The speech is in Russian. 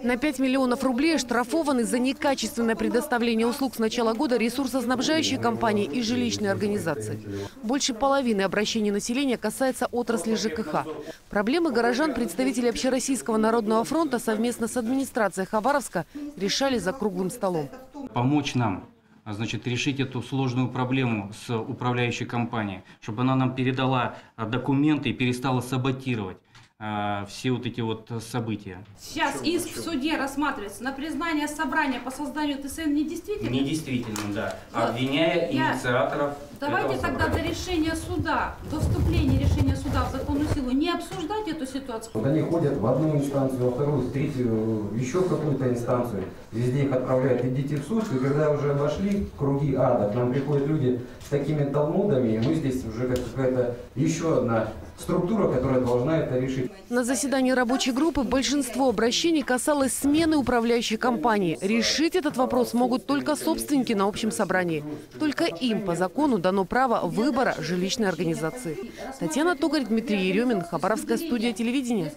На 5 миллионов рублей оштрафованы за некачественное предоставление услуг с начала года ресурсоснабжающие компании и жилищные организации. Больше половины обращений населения касается отрасли ЖКХ. Проблемы горожан представители Общероссийского народного фронта совместно с администрацией Хабаровска решали за круглым столом. помочь нам значит, решить эту сложную проблему с управляющей компанией, чтобы она нам передала а, документы и перестала саботировать а, все вот эти вот события. Сейчас иск в суде рассматривается на признание собрания по созданию ТСН недействительным. Недействительно, да. Вот. Обвиняя Я- инициаторов Давайте этого тогда до собрания. решения суда, до вступления решения суда в законную силу не обсуждать эту ситуацию. Вот они ходят в одну инстанцию, во вторую, в третью, еще в какую-то инстанцию. Везде их отправляют, идите в суд. И когда уже обошли круги ада, к нам приходят люди с такими талмудами, и мы здесь уже как какая-то еще одна структура, которая должна это решить. На заседании рабочей группы большинство обращений касалось смены управляющей компании. Решить этот вопрос могут только собственники на общем собрании. Только им по закону дано право выбора жилищной организации. Татьяна Тогарь, Дмитрий Еремин, Хабаровская студия телевидения.